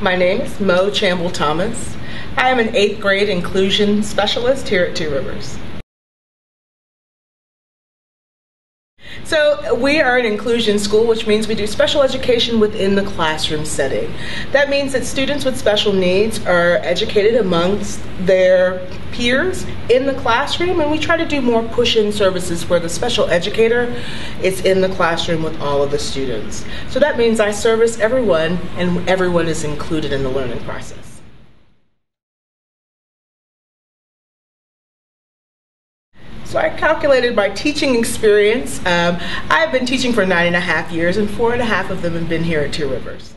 My name is Mo Chamble Thomas. I am an eighth grade inclusion specialist here at Two Rivers. So we are an inclusion school, which means we do special education within the classroom setting. That means that students with special needs are educated amongst their peers in the classroom, and we try to do more push-in services where the special educator is in the classroom with all of the students. So that means I service everyone, and everyone is included in the learning process. So I calculated my teaching experience. Um, I've been teaching for nine and a half years, and four and a half of them have been here at Two Rivers.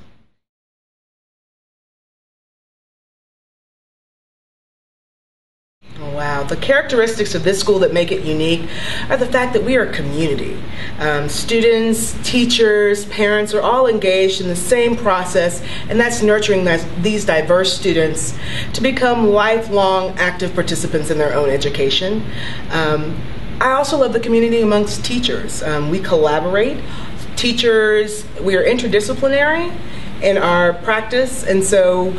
The characteristics of this school that make it unique are the fact that we are a community. Um, students, teachers, parents are all engaged in the same process, and that's nurturing these diverse students to become lifelong active participants in their own education. Um, I also love the community amongst teachers. Um, we collaborate. Teachers, we are interdisciplinary in our practice, and so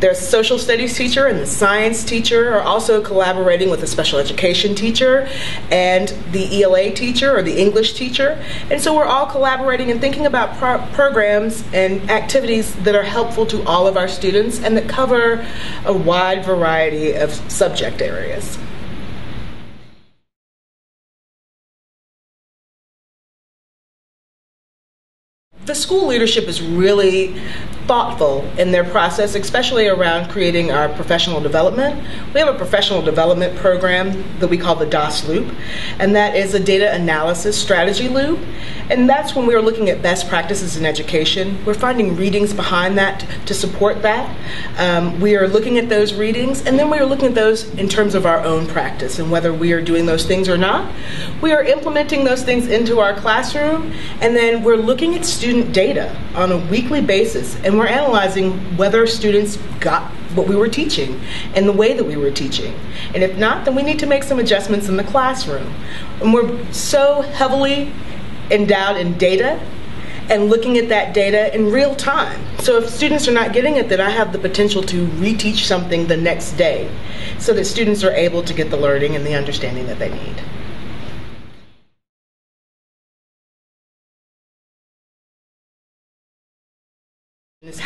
their social studies teacher and the science teacher are also collaborating with a special education teacher and the ELA teacher or the English teacher. And so we're all collaborating and thinking about pro programs and activities that are helpful to all of our students and that cover a wide variety of subject areas. the school leadership is really thoughtful in their process, especially around creating our professional development. We have a professional development program that we call the DAS Loop, and that is a data analysis strategy loop. And that's when we are looking at best practices in education. We're finding readings behind that to support that. Um, we are looking at those readings, and then we are looking at those in terms of our own practice and whether we are doing those things or not. We are implementing those things into our classroom, and then we're looking at student data on a weekly basis, and we're analyzing whether students got what we were teaching and the way that we were teaching. And if not, then we need to make some adjustments in the classroom. And we're so heavily endowed in data and looking at that data in real time. So if students are not getting it, then I have the potential to reteach something the next day so that students are able to get the learning and the understanding that they need.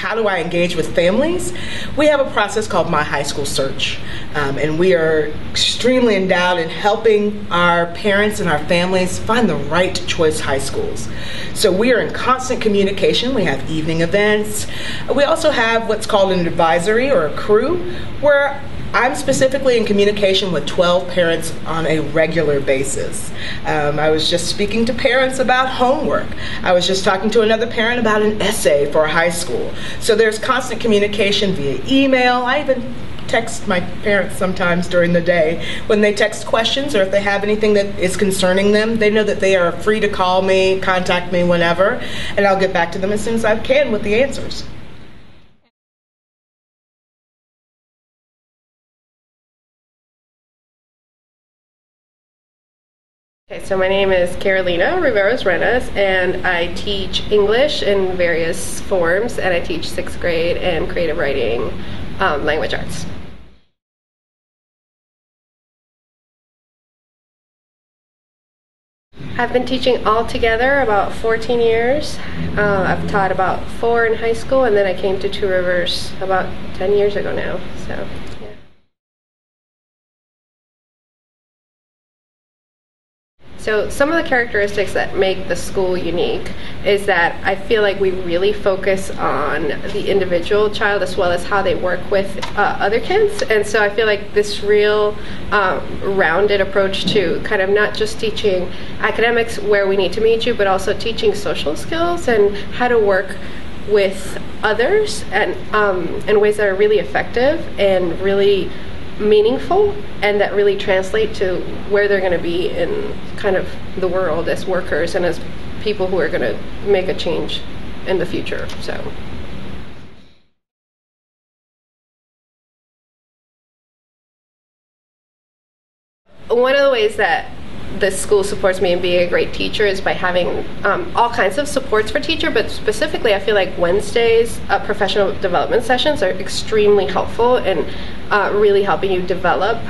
How do I engage with families? We have a process called My High School Search, um, and we are extremely endowed in helping our parents and our families find the right choice high schools. So we are in constant communication. We have evening events. We also have what's called an advisory or a crew, where I'm specifically in communication with 12 parents on a regular basis. Um, I was just speaking to parents about homework. I was just talking to another parent about an essay for high school. So there's constant communication via email. I even text my parents sometimes during the day when they text questions or if they have anything that is concerning them they know that they are free to call me contact me whenever and i'll get back to them as soon as i can with the answers Okay, so my name is Carolina Riveros Renas, and I teach English in various forms, and I teach sixth grade and creative writing, um, language arts. I've been teaching altogether about 14 years. Uh, I've taught about four in high school, and then I came to Two Rivers about 10 years ago now. So. So some of the characteristics that make the school unique is that I feel like we really focus on the individual child as well as how they work with uh, other kids. And so I feel like this real um, rounded approach to kind of not just teaching academics where we need to meet you, but also teaching social skills and how to work with others and um, in ways that are really effective and really meaningful and that really translate to where they're going to be in kind of the world as workers and as people who are going to make a change in the future. So. One of the ways that the school supports me in being a great teacher is by having um, all kinds of supports for teacher, but specifically, I feel like Wednesdays uh, professional development sessions are extremely helpful in uh, really helping you develop,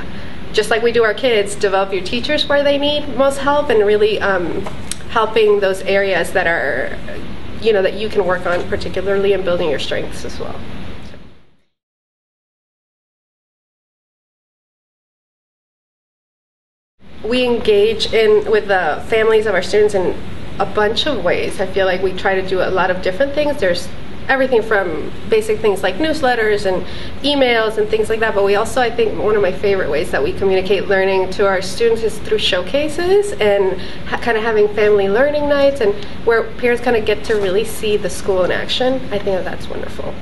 just like we do our kids, develop your teachers where they need most help and really um, helping those areas that are, you know, that you can work on particularly and building your strengths as well. We engage in with the families of our students in a bunch of ways. I feel like we try to do a lot of different things. There's everything from basic things like newsletters and emails and things like that. But we also, I think, one of my favorite ways that we communicate learning to our students is through showcases and ha- kind of having family learning nights and where parents kind of get to really see the school in action. I think that that's wonderful.